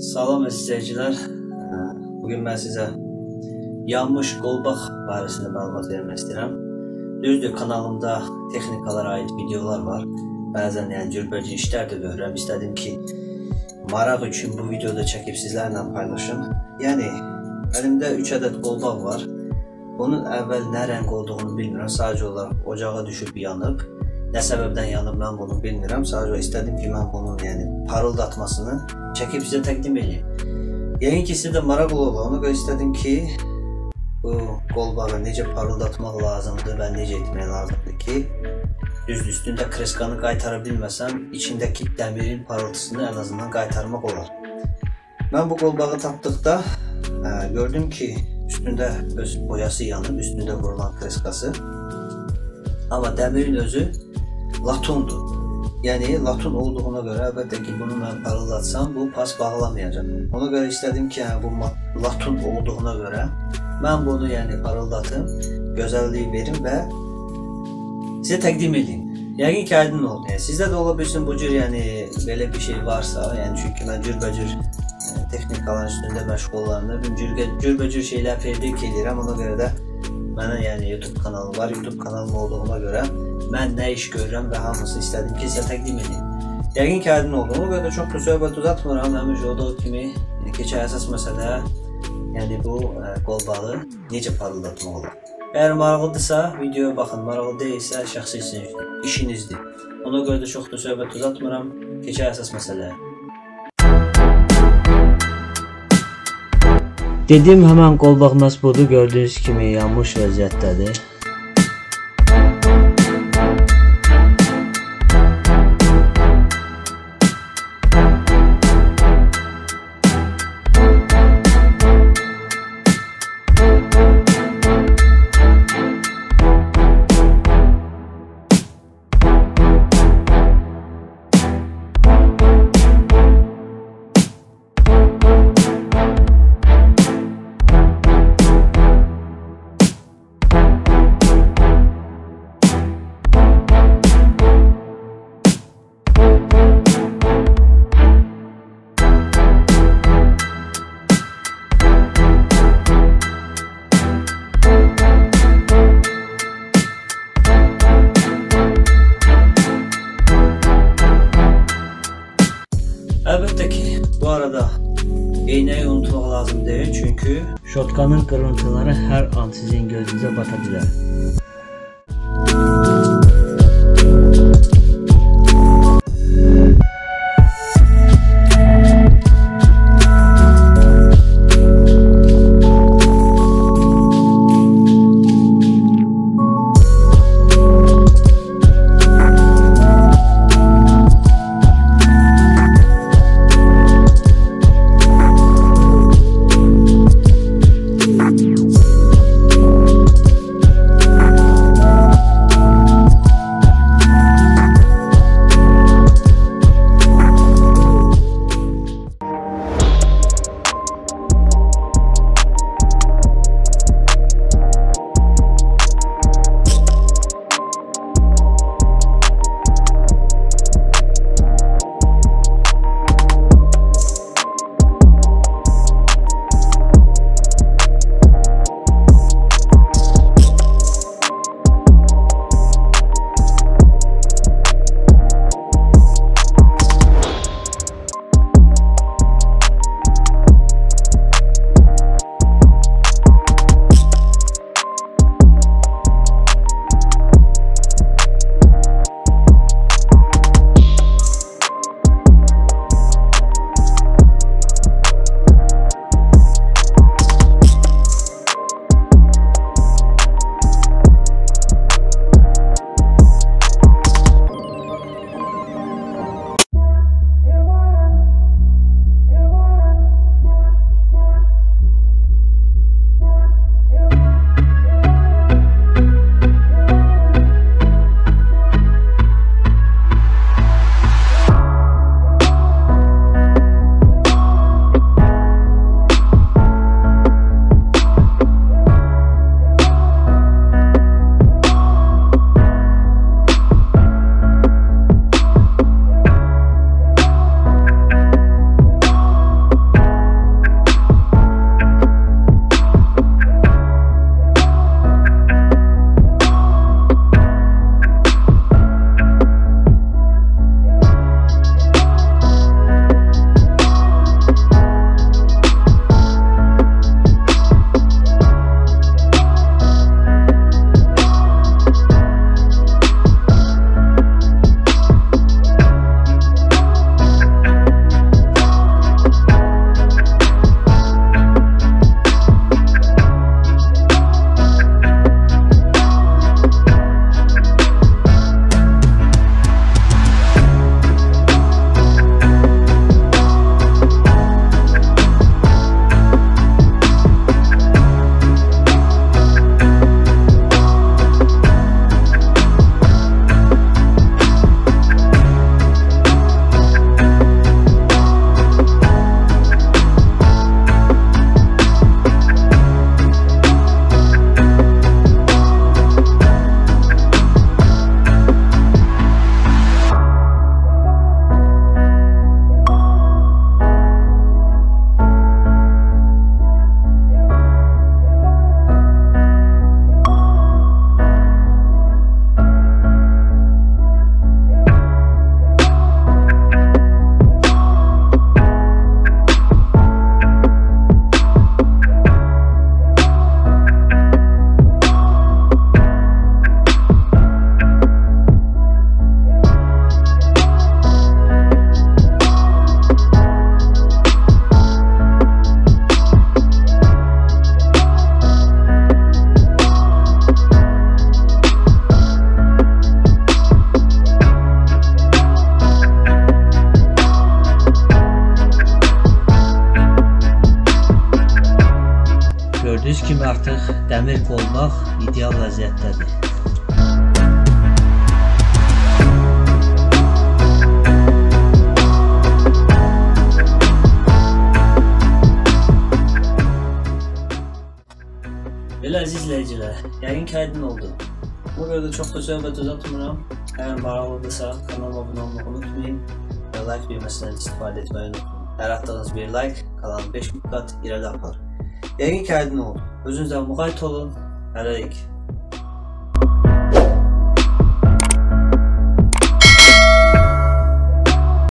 Salam izləyicilər. Bu gün mən sizə yanmış qolbaq barəsində məlumat vermək istəyirəm. Düzdür, kanalımda texnikalara aid videolar var. Bəzən yəni cürbəcə işlər də görürəm. İstədim ki, maraq üçün bu videoda çəkib sizlərlə paylaşım. Yəni əlimdə 3 ədəd qolbaq var. Bunun əvvəl nə rəng olduğunu bilmirəm. Sadəcə olaraq ocağa düşüb yanıb. Nə səbəbdən yanıb mən bunu bilmirəm. Sadəcə istədim ki, mən bunun yəni parıldatmasını çəkib sizə təqdim edeyim. Yəqin ki, sizə də maraqlı olur. Ona görə istədim ki, bu qolbağı necə parıldatmaq lazımdır və necə etmək lazımdır ki, düz üstündə kreskanı qaytara bilməsəm, içindəki dəmirin parıltısını ən azından qaytarmaq olar. Mən bu qolbağı tapdıqda ə, gördüm ki, üstündə öz boyası yanıb, üstündə vurulan kreskası. Amma dəmirin özü latundur. Yəni latun olduğuna görə əlbəttə ki, bunu mən parıldatsam, bu pas bağlamayacaq. Ona görə istədim ki, hə, bu latun olduğuna görə mən bunu yəni parıldatım, gözəlliyi verim və sizə təqdim edeyim. Yəqin ki, aydın oldu. Yəni sizdə də ola bilsin bu cür yəni belə bir şey varsa, yəni çünki mən cürbəcür yəni, texnikaların üstündə məşğul olanlar, cürbəcür şeylər predik edirəm. Ona görə də mənə yəni YouTube kanalı var. YouTube kanalım olduğuna görə mən nə iş görürəm və hamısı istədim ki, sizə təqdim edim. Yəqin ki, aydın oldu. Ona görə də çox da söhbət uzatmıram. Həmişə olduğu kimi keçə əsas məsələ yəni bu ə, qolbağı necə parıldatmaq olar. Əgər maraqlıdırsa, videoya baxın. Maraqlı deyilsə, şəxsi işinizdir. Ona görə də çox da söhbət uzatmıram. Keçə əsas məsələyə. Dediyim həmən qolbaq məhz budur. Gördüyünüz kimi yanmış vəziyyətdədir. sizin gözünüze batabilir. Kimi artıq dəmir qolmaq ideal vəziyyətdədir. Belə əziz izləyicilər, yəqin ki aydın oldu. Bu də çox da söhbət uzatmıram. Əgər maraqlıdırsa, kanalıma abunə olmağı unutmayın və like düyməsindən istifadə etməyi unutmayın. Hər atdığınız bir like kanalın 5 qat irəli aparır. Yəqin ki aydın oldu. Özünüzə müğayət olun. Hələlik.